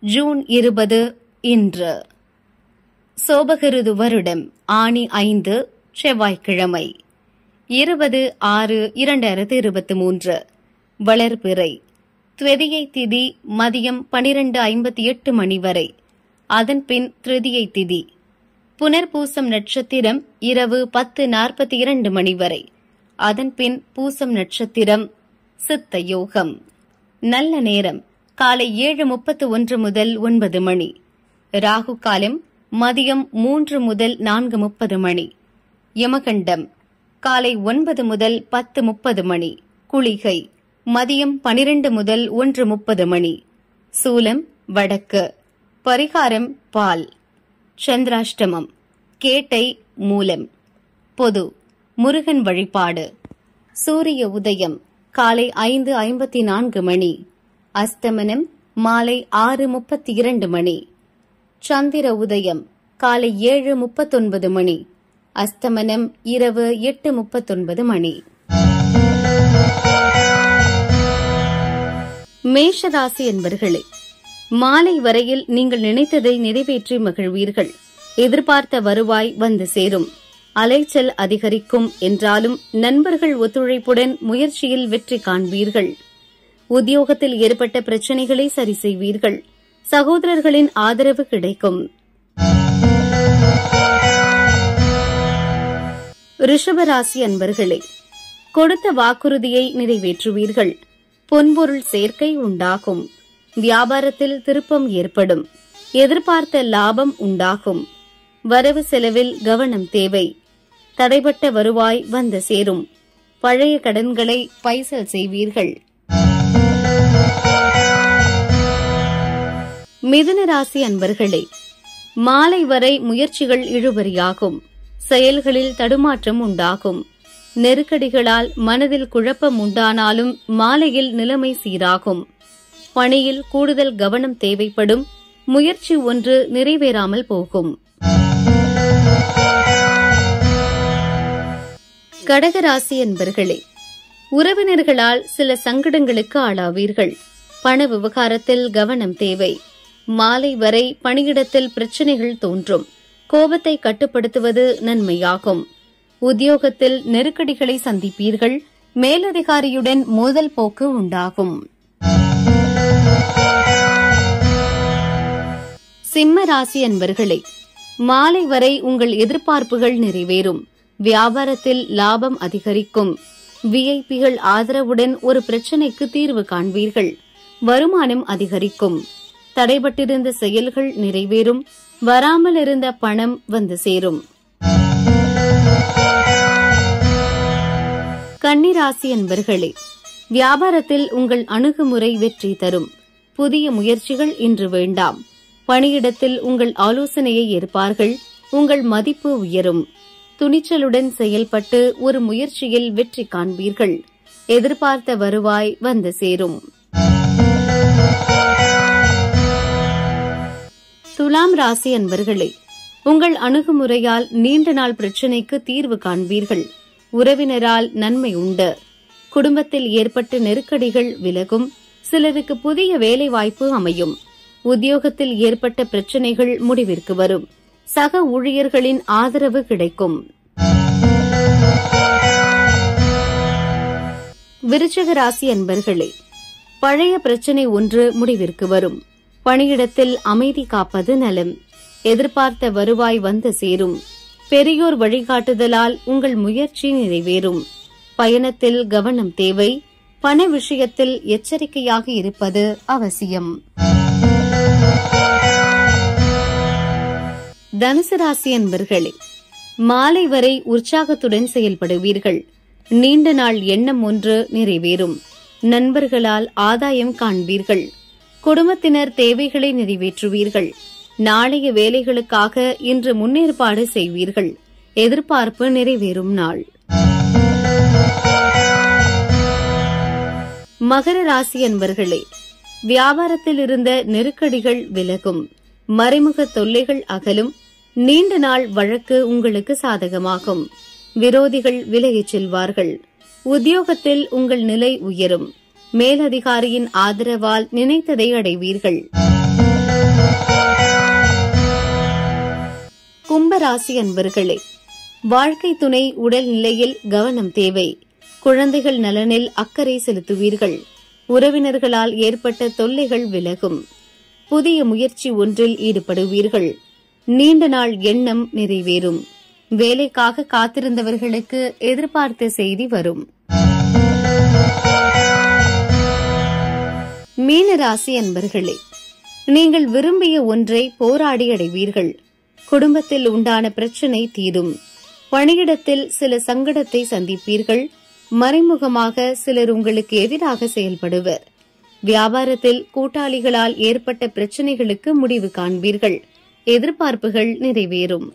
June இருபது இன்று. சோபகிருது வருடம் ஆணி ஐந்து செவ்வாய்க்கிழமை. இருபது ஆறு இரண்டாயிரத்து இருபத்தி மூன்று. வளர்பிறை. துவதியை திதி மதியம் பனிரெண்டு ஐம்பத்தி எட்டு மணி வரை. அதன்பின் திருதியை திதி. புனர்பூசம் நட்சத்திரம் இரவு பத்து நாற்பத்தி இரண்டு மணி வரை. அதன்பின் பூசம் நட்சத்திரம் சித்த யோகம். நல்ல நேரம். காலை ஏழு முப்பத்து ஒன்று முதல் ஒன்பது மணி. ராகு காலம் மதியம் மூன்று முதல் நான்கு முப்பது மணி. யமகண்டம் காலை ஒன்பது முதல் பத்து முப்பது மணி. குளிகை மதியம் பனிரெண்டு முதல் ஒன்று முப்பது மணி. சூலம் வடக்கு. பரிகாரம் பால். சந்திராஷ்டமம் கேட்டை மூலம். பொது முருகன் வழிபாடு. சூரிய உதயம் காலை ஐந்து ஐம்பத்தி நான்கு மணி. அஸ்தமனம் மாலை ஆறு முப்பத்தி இரண்டு மணி. சந்திர உதயம் காலை ஏழு முப்பத்தொன்பது மணி. அஸ்தமனம் இரவு எட்டு முப்பத்தொன்பது மணி. மேஷராசி என்பர்களே மாலை வரையில் நீங்கள் நினைத்ததை நிறைவேற்றி மகிழ்வீர்கள். எதிர்பார்த்த வருவாய் வந்து சேரும். அலைச்சல் அதிகரிக்கும் என்றாலும் நண்பர்கள் ஒத்துழைப்புடன் முயற்சியில் வெற்றி காண்பீர்கள். உத்தியோகத்தில் ஏற்பட்ட பிரச்சனைகளை சரி செய்வீர்கள் சகோதரர்களின் ஆதரவு கிடைக்கும். ரிஷபராசி அன்பர்களே கொடுத்த வாக்குறுதியை நிறைவேற்றுவீர்கள். பொன்பொருள் சேர்க்கை உண்டாகும். வியாபாரத்தில் திருப்பம் ஏற்படும். எதிர்பார்த்த லாபம் உண்டாகும். வரவு செலவில் கவனம் தேவை. தடைப்பட்ட வருவாய் வந்து சேரும். பழைய கடன்களை பைசல் செய்வீர்கள். மிதுன ராசி அன்பர்களே மாலை வரை முயற்சிகள் இழுபறியாகும். செயல்களில் தடுமாற்றம் உண்டாகும். நெருக்கடிகளால் மனதில் குழப்பம் உண்டானாலும் மாலையில் நிலைமை சீராகும். பணியில் கூடுதல் கவனம் தேவைப்படும். முயற்சி ஒன்று நிறைவேறாமல் போகும். கடகராசி என்பர்களே உறவினர்களால் சில சங்கடங்களுக்கு ஆளாவீர்கள். பண விவகாரத்தில் கவனம் தேவை. மாலை வரை பணியிடத்தில் பிரச்சனைகள் தோன்றும். கோபத்தை கட்டுப்படுத்துவது நன்மையாகும். உத்தியோகத்தில் நெருக்கடிகளை சந்திப்பீர்கள். மேலதிகாரியுடன் மோதல் போக்கு உண்டாகும். சிம்ம ராசி அன்பர்களே மாலை வரை உங்கள் எதிர்பார்ப்புகள் நிறைவேறும். வியாபாரத்தில் லாபம் அதிகரிக்கும். விஐபிகள் ஆதரவுடன் ஒரு பிரச்சினைக்கு தீர்வு காண்பீர்கள். வருமானம் அதிகரிக்கும். தடைபட்டிருந்த செயல்கள் நிறைவேறும் வராமல் இருந்த பணம் வந்து சேரும். கன்னிராசி அன்பர்களே வியாபாரத்தில் உங்கள் அணுகுமுறை வெற்றி தரும். புதிய முயற்சிகள் இன்று வேண்டாம். பணியிடத்தில் உங்கள் ஆலோசனையை ஏற்பார்கள் உங்கள் மதிப்பு உயரும். துணிச்சலுடன் செயல்பட்டு ஒரு முயற்சியில் வெற்றி காண்பீர்கள். எதிர்பார்த்த வருவாய் வந்து சேரும். துலாம் ராசி அன்பர்களே உங்கள் அணுகுமுறையால் நீண்ட நாள் பிரச்சினைக்கு தீர்வு காண்பீர்கள். உறவினரால் நன்மை உண்டு. குடும்பத்தில் ஏற்பட்ட நெருக்கடிகள் விலகும். சிலருக்கு புதிய வேலை வாய்ப்பு அமையும். உத்தியோகத்தில் ஏற்பட்ட பிரச்சனைகள் முடிவிற்கு வரும். சக ஊழியர்களின் ஆதரவு கிடைக்கும். விருச்சக ராசி அன்பர்களே பழைய பிரச்சனை ஒன்று முடிவிற்கு வரும். பணியிடத்தில் அமைதி காப்பது நலம். எதிர்பார்த்த வருவாய் வந்து சேரும். பெரியோர் வழிகாட்டுதலால் உங்கள் முயற்சி நிறைவேறும். பயணத்தில் கவனம் தேவை. பண விஷயத்தில் எச்சரிக்கையாக இருப்பது அவசியம். தனுசு ராசி அன்பர்களே மாலை வரை உற்சாகத்துடன் செயல்படுவீர்கள். நீண்ட நாள் எண்ணம் ஒன்று நிறைவேறும். நண்பர்களால் ஆதாயம் காண்பீர்கள். குடும்பத்தினர் தேவைகளை நிறைவேற்றுவீர்கள். நாளைய வேலைகளுக்காக இன்று முன்னேற்பாடு செய்வீர்கள். எதிர்பார்ப்பு நிறைவேறும் நாள். மகர ராசி அன்பர்களே வியாபாரத்தில் இருந்த நெருக்கடிகள் விலகும். மறைமுக தொல்லைகள் அகலும். நீண்ட நாள் வழக்கு உங்களுக்கு சாதகமாகும். விரோதிகள் விலகிச் செல்வார்கள். உத்தியோகத்தில் உங்கள் நிலை உயரும். மேலதிகாரியின் ஆதரவால் நினைத்ததை அடைவீர்கள். கும்பராசி அன்பர்களே வாழ்க்கை துணை உடல்நிலையில் கவனம் தேவை. குழந்தைகள் நலனில் அக்கறை செலுத்துவீர்கள். உறவினர்களால் ஏற்பட்ட தொல்லைகள் விலகும். புதிய முயற்சி ஒன்றில் ஈடுபடுவீர்கள். நீண்ட நாள் எண்ணம் நிறைவேறும். வேலைக்காக காத்திருந்தவர்களுக்கு எதிர்பார்த்த செய்தி வரும். மீனராசி அன்பர்களே நீங்கள் விரும்பிய ஒன்றை போராடி அடைவீர்கள் குடும்பத்தில் உண்டான பிரச்சனை தீரும். பணியிடத்தில் சில சங்கடத்தை சந்திப்பீர்கள். மறைமுகமாக சிலர் உங்களுக்கு எதிராக செயல்படுவர். வியாபாரத்தில் கூட்டாளிகளால் ஏற்பட்ட பிரச்சனைகளுக்கு முடிவு காண்பீர்கள். எதிர்பார்ப்புகள் நிறைவேறும்.